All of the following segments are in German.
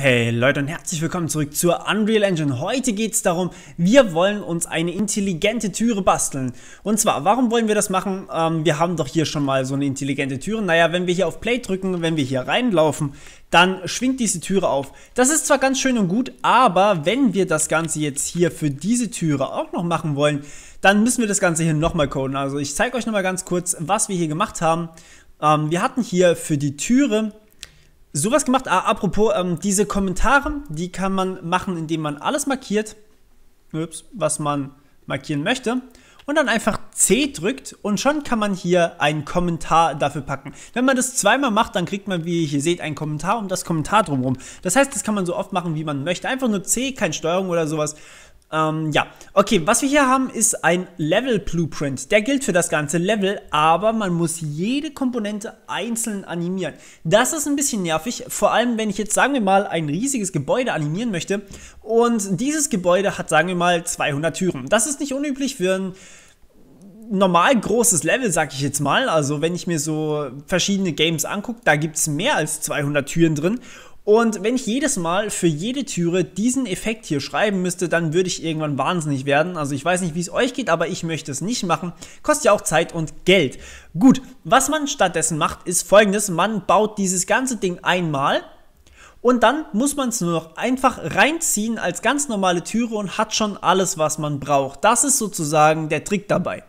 Hey Leute und herzlich willkommen zurück zur Unreal Engine. Heute geht es darum, wir wollen uns eine intelligente Türe basteln. Und zwar, warum wollen wir das machen? Ähm, wir haben doch hier schon mal so eine intelligente Türe. Naja, wenn wir hier auf Play drücken, wenn wir hier reinlaufen, dann schwingt diese Türe auf. Das ist zwar ganz schön und gut, aber wenn wir das Ganze jetzt hier für diese Türe auch noch machen wollen, dann müssen wir das Ganze hier nochmal coden. Also ich zeige euch nochmal ganz kurz, was wir hier gemacht haben. Ähm, wir hatten hier für die Türe sowas gemacht. Ah, apropos, ähm, diese Kommentare, die kann man machen, indem man alles markiert, ups, was man markieren möchte. Und dann einfach C drückt und schon kann man hier einen Kommentar dafür packen. Wenn man das zweimal macht, dann kriegt man, wie ihr hier seht, einen Kommentar um das Kommentar drumherum. Das heißt, das kann man so oft machen, wie man möchte. Einfach nur C, keine Steuerung oder sowas. Ähm, ja, okay, was wir hier haben, ist ein Level Blueprint. Der gilt für das ganze Level, aber man muss jede Komponente einzeln animieren. Das ist ein bisschen nervig, vor allem wenn ich jetzt, sagen wir mal, ein riesiges Gebäude animieren möchte und dieses Gebäude hat, sagen wir mal, 200 Türen. Das ist nicht unüblich für ein normal großes Level, sag ich jetzt mal. Also wenn ich mir so verschiedene Games angucke, da gibt es mehr als 200 Türen drin. Und wenn ich jedes Mal für jede Türe diesen Effekt hier schreiben müsste, dann würde ich irgendwann wahnsinnig werden. Also ich weiß nicht, wie es euch geht, aber ich möchte es nicht machen. Kostet ja auch Zeit und Geld. Gut, was man stattdessen macht, ist folgendes. Man baut dieses ganze Ding einmal und dann muss man es nur noch einfach reinziehen als ganz normale Türe und hat schon alles, was man braucht. Das ist sozusagen der Trick dabei.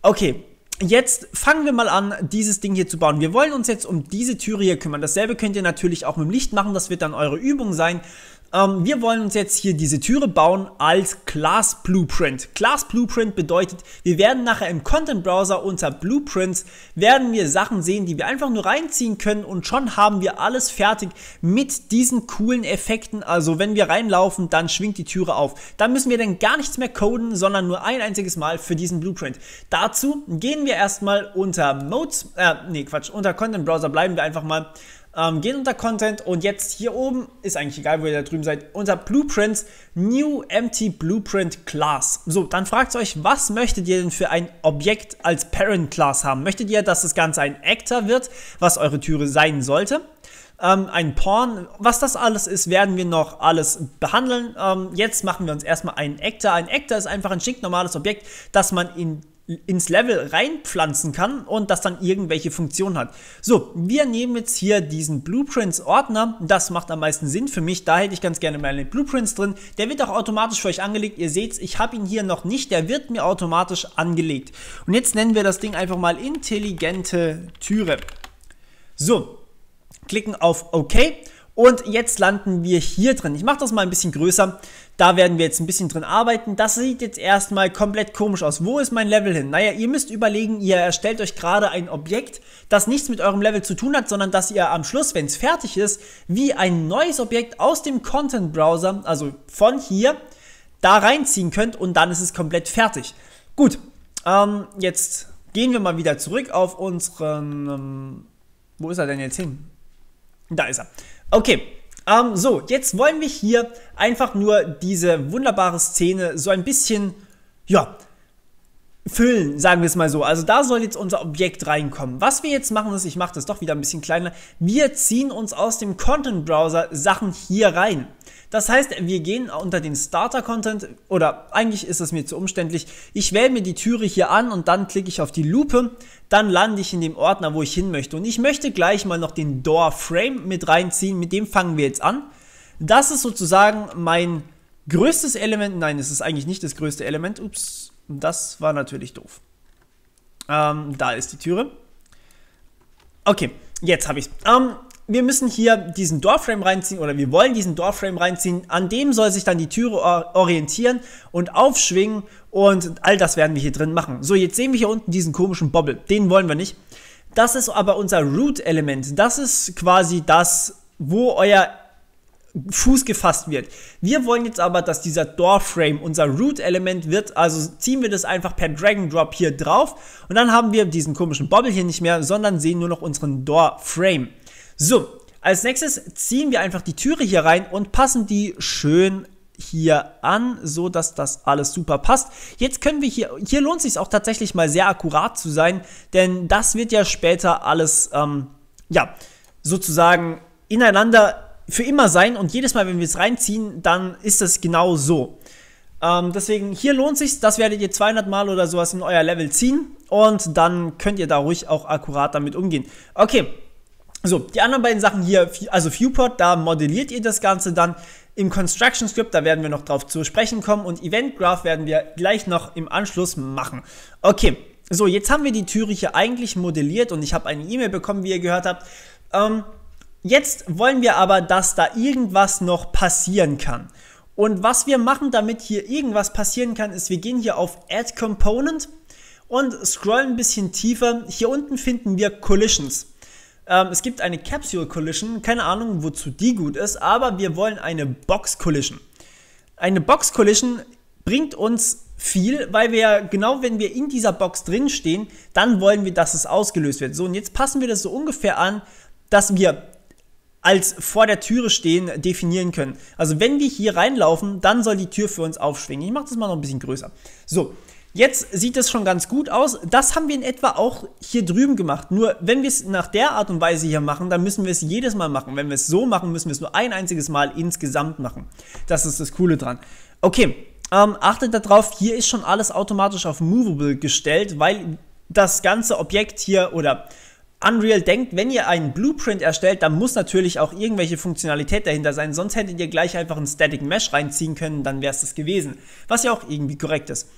Okay, Jetzt fangen wir mal an, dieses Ding hier zu bauen. Wir wollen uns jetzt um diese Türe hier kümmern. Dasselbe könnt ihr natürlich auch mit dem Licht machen. Das wird dann eure Übung sein. Ähm, wir wollen uns jetzt hier diese Türe bauen als Class Blueprint. Class Blueprint bedeutet, wir werden nachher im Content Browser unter Blueprints werden wir Sachen sehen, die wir einfach nur reinziehen können und schon haben wir alles fertig mit diesen coolen Effekten. Also wenn wir reinlaufen, dann schwingt die Türe auf. Da müssen wir dann gar nichts mehr coden, sondern nur ein einziges Mal für diesen Blueprint. Dazu gehen wir erstmal unter Modes, äh, nee Quatsch, unter Content Browser bleiben wir einfach mal ähm, gehen unter Content und jetzt hier oben, ist eigentlich egal, wo ihr da drüben seid, unter Blueprints, New Empty Blueprint Class. So, dann fragt euch, was möchtet ihr denn für ein Objekt als Parent Class haben? Möchtet ihr, dass das Ganze ein Actor wird, was eure Türe sein sollte? Ähm, ein Porn. Was das alles ist, werden wir noch alles behandeln. Ähm, jetzt machen wir uns erstmal einen Actor. Ein Actor ist einfach ein schick normales Objekt, das man in ins Level reinpflanzen kann und das dann irgendwelche Funktionen hat. So, wir nehmen jetzt hier diesen Blueprints-Ordner. Das macht am meisten Sinn für mich. Da hätte ich ganz gerne meine Blueprints drin. Der wird auch automatisch für euch angelegt. Ihr seht, ich habe ihn hier noch nicht. Der wird mir automatisch angelegt. Und jetzt nennen wir das Ding einfach mal intelligente Türe. So, klicken auf OK. Und jetzt landen wir hier drin. Ich mache das mal ein bisschen größer. Da werden wir jetzt ein bisschen drin arbeiten. Das sieht jetzt erstmal komplett komisch aus. Wo ist mein Level hin? Naja, ihr müsst überlegen, ihr erstellt euch gerade ein Objekt, das nichts mit eurem Level zu tun hat, sondern dass ihr am Schluss, wenn es fertig ist, wie ein neues Objekt aus dem Content Browser, also von hier, da reinziehen könnt und dann ist es komplett fertig. Gut, ähm, jetzt gehen wir mal wieder zurück auf unseren... Ähm, wo ist er denn jetzt hin? Da ist er. Okay, ähm, so, jetzt wollen wir hier einfach nur diese wunderbare Szene so ein bisschen, ja, füllen, sagen wir es mal so. Also da soll jetzt unser Objekt reinkommen. Was wir jetzt machen ist, ich mache das doch wieder ein bisschen kleiner, wir ziehen uns aus dem Content Browser Sachen hier rein. Das heißt, wir gehen unter den Starter Content oder eigentlich ist es mir zu umständlich. Ich wähle mir die Türe hier an und dann klicke ich auf die Lupe. Dann lande ich in dem Ordner, wo ich hin möchte. Und ich möchte gleich mal noch den Door Frame mit reinziehen. Mit dem fangen wir jetzt an. Das ist sozusagen mein größtes Element. Nein, es ist eigentlich nicht das größte Element. Ups, das war natürlich doof. Ähm, da ist die Türe. Okay, jetzt habe ich es. Ähm, wir müssen hier diesen Doorframe reinziehen oder wir wollen diesen Doorframe reinziehen. An dem soll sich dann die Türe orientieren und aufschwingen und all das werden wir hier drin machen. So, jetzt sehen wir hier unten diesen komischen Bobble. Den wollen wir nicht. Das ist aber unser Root-Element. Das ist quasi das, wo euer Fuß gefasst wird. Wir wollen jetzt aber, dass dieser Doorframe unser Root-Element wird, also ziehen wir das einfach per Drag-and-Drop hier drauf und dann haben wir diesen komischen Bobble hier nicht mehr, sondern sehen nur noch unseren Doorframe. So, als nächstes ziehen wir einfach die Türe hier rein und passen die schön hier an, so dass das alles super passt. Jetzt können wir hier, hier lohnt es sich auch tatsächlich mal sehr akkurat zu sein, denn das wird ja später alles, ähm, ja, sozusagen ineinander für immer sein und jedes Mal, wenn wir es reinziehen, dann ist es genau so. Ähm, deswegen, hier lohnt sich, das werdet ihr 200 Mal oder sowas in euer Level ziehen und dann könnt ihr da ruhig auch akkurat damit umgehen. Okay, so, die anderen beiden Sachen hier, also Viewport, da modelliert ihr das Ganze dann. Im Construction Script, da werden wir noch drauf zu sprechen kommen und Event Graph werden wir gleich noch im Anschluss machen. Okay, so, jetzt haben wir die Türe hier eigentlich modelliert und ich habe eine E-Mail bekommen, wie ihr gehört habt. Ähm, jetzt wollen wir aber, dass da irgendwas noch passieren kann. Und was wir machen, damit hier irgendwas passieren kann, ist, wir gehen hier auf Add Component und scrollen ein bisschen tiefer. Hier unten finden wir Collisions. Ähm, es gibt eine Capsule Collision, keine Ahnung, wozu die gut ist, aber wir wollen eine Box Collision. Eine Box Collision bringt uns viel, weil wir genau, wenn wir in dieser Box drin stehen, dann wollen wir, dass es ausgelöst wird. So, und jetzt passen wir das so ungefähr an, dass wir als vor der Türe stehen definieren können. Also wenn wir hier reinlaufen, dann soll die Tür für uns aufschwingen. Ich mache das mal noch ein bisschen größer. So, jetzt sieht es schon ganz gut aus. Das haben wir in etwa auch hier drüben gemacht. Nur wenn wir es nach der Art und Weise hier machen, dann müssen wir es jedes Mal machen. Wenn wir es so machen, müssen wir es nur ein einziges Mal insgesamt machen. Das ist das Coole dran. Okay, ähm, achtet darauf, hier ist schon alles automatisch auf Movable gestellt, weil das ganze Objekt hier oder Unreal denkt, wenn ihr einen Blueprint erstellt, dann muss natürlich auch irgendwelche Funktionalität dahinter sein, sonst hättet ihr gleich einfach einen Static Mesh reinziehen können, dann wäre es das gewesen. Was ja auch irgendwie korrekt ist.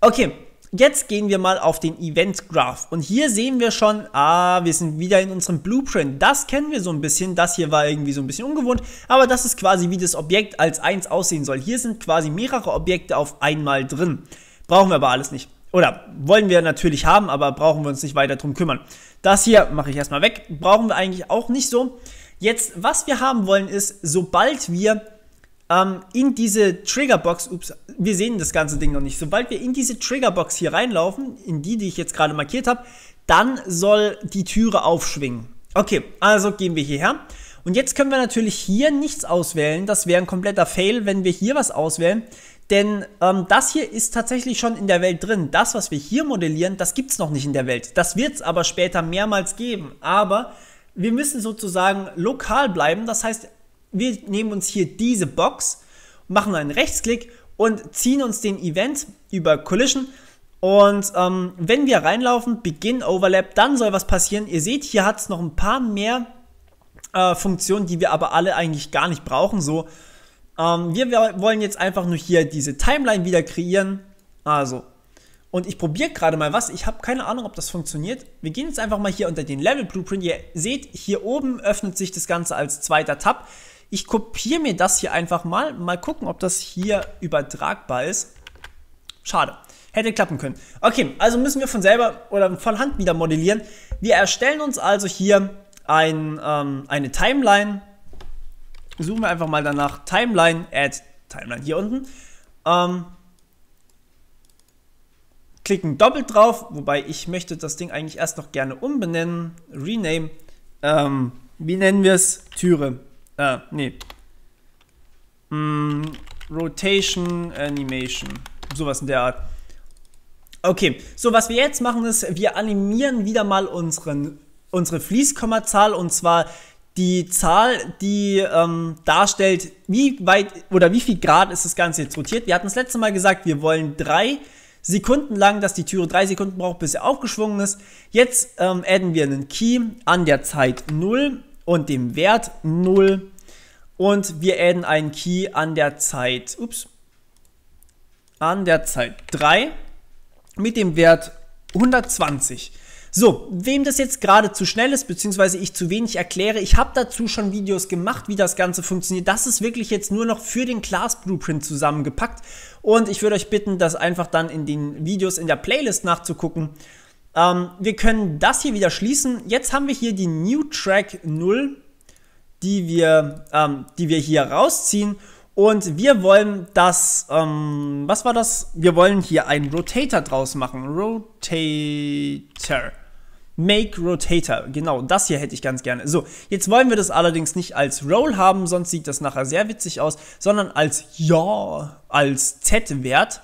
Okay, jetzt gehen wir mal auf den Event Graph und hier sehen wir schon, ah, wir sind wieder in unserem Blueprint. Das kennen wir so ein bisschen, das hier war irgendwie so ein bisschen ungewohnt, aber das ist quasi wie das Objekt als eins aussehen soll. Hier sind quasi mehrere Objekte auf einmal drin. Brauchen wir aber alles nicht. Oder wollen wir natürlich haben, aber brauchen wir uns nicht weiter drum kümmern. Das hier mache ich erstmal weg. Brauchen wir eigentlich auch nicht so. Jetzt, was wir haben wollen, ist, sobald wir ähm, in diese Triggerbox, ups, wir sehen das ganze Ding noch nicht, sobald wir in diese Triggerbox hier reinlaufen, in die, die ich jetzt gerade markiert habe, dann soll die Türe aufschwingen. Okay, also gehen wir hierher. Und jetzt können wir natürlich hier nichts auswählen. Das wäre ein kompletter Fail, wenn wir hier was auswählen. Denn ähm, das hier ist tatsächlich schon in der Welt drin. Das, was wir hier modellieren, das gibt es noch nicht in der Welt. Das wird es aber später mehrmals geben. Aber wir müssen sozusagen lokal bleiben. Das heißt, wir nehmen uns hier diese Box, machen einen Rechtsklick und ziehen uns den Event über Collision. Und ähm, wenn wir reinlaufen, Begin Overlap, dann soll was passieren. Ihr seht, hier hat es noch ein paar mehr äh, Funktionen, die wir aber alle eigentlich gar nicht brauchen. So ähm, wir wollen jetzt einfach nur hier diese Timeline wieder kreieren. Also, und ich probiere gerade mal was. Ich habe keine Ahnung, ob das funktioniert. Wir gehen jetzt einfach mal hier unter den Level Blueprint. Ihr seht, hier oben öffnet sich das Ganze als zweiter Tab. Ich kopiere mir das hier einfach mal. Mal gucken, ob das hier übertragbar ist. Schade. Hätte klappen können. Okay, also müssen wir von selber oder von Hand wieder modellieren. Wir erstellen uns also hier ein, ähm, eine Timeline suchen wir einfach mal danach Timeline, Add Timeline hier unten. Ähm, klicken doppelt drauf, wobei ich möchte das Ding eigentlich erst noch gerne umbenennen. Rename. Ähm, wie nennen wir es? Türe. Äh, nee. Mm, Rotation Animation. Sowas in der Art. Okay, so was wir jetzt machen ist, wir animieren wieder mal unseren, unsere Fließkommazahl und zwar die Zahl, die ähm, darstellt, wie weit oder wie viel Grad ist das Ganze jetzt rotiert. Wir hatten das letzte Mal gesagt, wir wollen drei Sekunden lang, dass die Türe drei Sekunden braucht, bis sie aufgeschwungen ist. Jetzt ähm, adden wir einen Key an der Zeit 0 und dem Wert 0 und wir adden einen Key an der Zeit, ups, an der Zeit 3 mit dem Wert 120. So, wem das jetzt gerade zu schnell ist, beziehungsweise ich zu wenig erkläre, ich habe dazu schon Videos gemacht, wie das Ganze funktioniert. Das ist wirklich jetzt nur noch für den Class Blueprint zusammengepackt. Und ich würde euch bitten, das einfach dann in den Videos in der Playlist nachzugucken. Ähm, wir können das hier wieder schließen. Jetzt haben wir hier die New Track 0, die wir, ähm, die wir hier rausziehen. Und wir wollen das, ähm, was war das? Wir wollen hier einen Rotator draus machen. Rotator. Make Rotator. Genau, das hier hätte ich ganz gerne. So, jetzt wollen wir das allerdings nicht als Roll haben, sonst sieht das nachher sehr witzig aus, sondern als Ja, als Z-Wert.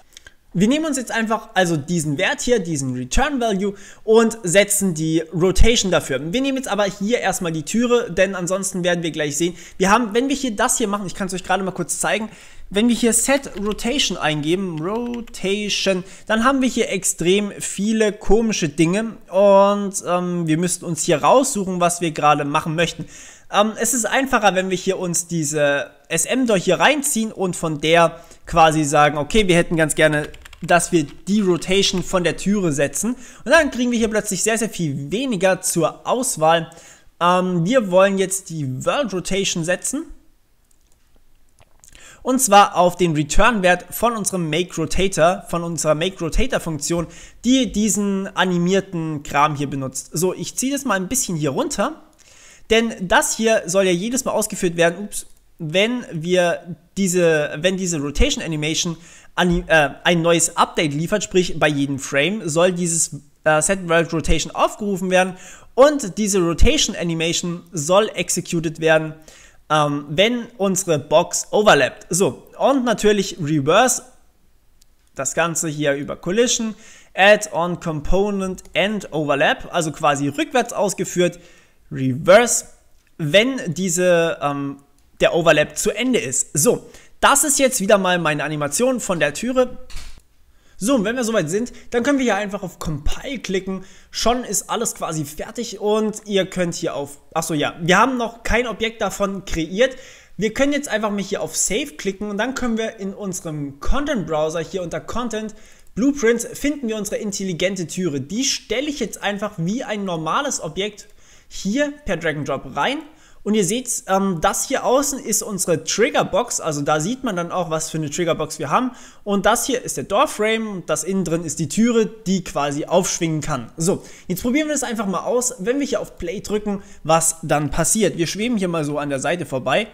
Wir nehmen uns jetzt einfach also diesen Wert hier, diesen Return Value und setzen die Rotation dafür. Wir nehmen jetzt aber hier erstmal die Türe, denn ansonsten werden wir gleich sehen, wir haben, wenn wir hier das hier machen, ich kann es euch gerade mal kurz zeigen, wenn wir hier Set Rotation eingeben, Rotation, dann haben wir hier extrem viele komische Dinge und ähm, wir müssten uns hier raussuchen, was wir gerade machen möchten. Ähm, es ist einfacher, wenn wir hier uns diese SM doch hier reinziehen und von der quasi sagen, okay, wir hätten ganz gerne dass wir die Rotation von der Türe setzen. Und dann kriegen wir hier plötzlich sehr, sehr viel weniger zur Auswahl. Ähm, wir wollen jetzt die World Rotation setzen. Und zwar auf den Return-Wert von unserem Make Rotator, von unserer Make Rotator-Funktion, die diesen animierten Kram hier benutzt. So, ich ziehe das mal ein bisschen hier runter. Denn das hier soll ja jedes Mal ausgeführt werden, ups, wenn wir diese, wenn diese Rotation Animation äh, ein neues Update liefert, sprich bei jedem Frame soll dieses äh, Set World Rotation aufgerufen werden und diese Rotation Animation soll executed werden, ähm, wenn unsere Box overlappt. So, und natürlich Reverse, das Ganze hier über Collision, Add-on Component and Overlap, also quasi rückwärts ausgeführt, Reverse, wenn diese, ähm, der Overlap zu Ende ist. So, das ist jetzt wieder mal meine Animation von der Türe. So, und wenn wir soweit sind, dann können wir hier einfach auf Compile klicken. Schon ist alles quasi fertig und ihr könnt hier auf... Achso, ja, wir haben noch kein Objekt davon kreiert. Wir können jetzt einfach mal hier auf Save klicken und dann können wir in unserem Content Browser hier unter Content Blueprints finden wir unsere intelligente Türe. Die stelle ich jetzt einfach wie ein normales Objekt hier per Drag and Drop rein und ihr seht, ähm, das hier außen ist unsere Triggerbox. Also da sieht man dann auch, was für eine Triggerbox wir haben. Und das hier ist der Doorframe und das innen drin ist die Türe, die quasi aufschwingen kann. So, jetzt probieren wir das einfach mal aus. Wenn wir hier auf Play drücken, was dann passiert. Wir schweben hier mal so an der Seite vorbei.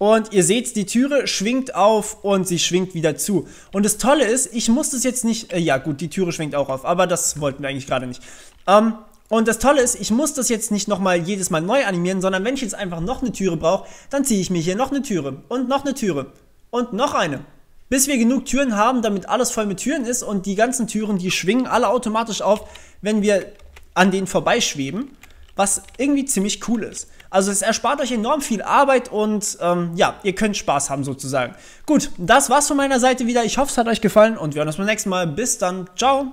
Und ihr seht, die Türe schwingt auf und sie schwingt wieder zu. Und das Tolle ist, ich muss das jetzt nicht, äh, ja gut, die Türe schwingt auch auf, aber das wollten wir eigentlich gerade nicht. Ähm, und das Tolle ist, ich muss das jetzt nicht nochmal jedes Mal neu animieren, sondern wenn ich jetzt einfach noch eine Türe brauche, dann ziehe ich mir hier noch eine Türe und noch eine Türe und noch eine. Bis wir genug Türen haben, damit alles voll mit Türen ist und die ganzen Türen, die schwingen alle automatisch auf, wenn wir an denen vorbeischweben, was irgendwie ziemlich cool ist. Also es erspart euch enorm viel Arbeit und ähm, ja, ihr könnt Spaß haben sozusagen. Gut, das war's von meiner Seite wieder. Ich hoffe, es hat euch gefallen und wir hören uns beim nächsten Mal. Bis dann. Ciao.